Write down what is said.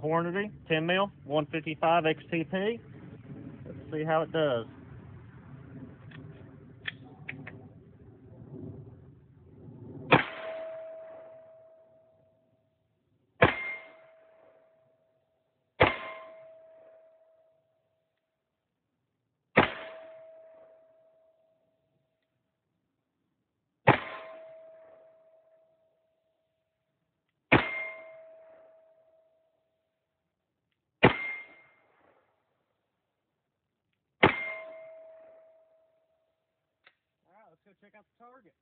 the Hornady 10 mil 155 XTP. Let's see how it does. Go check out the target.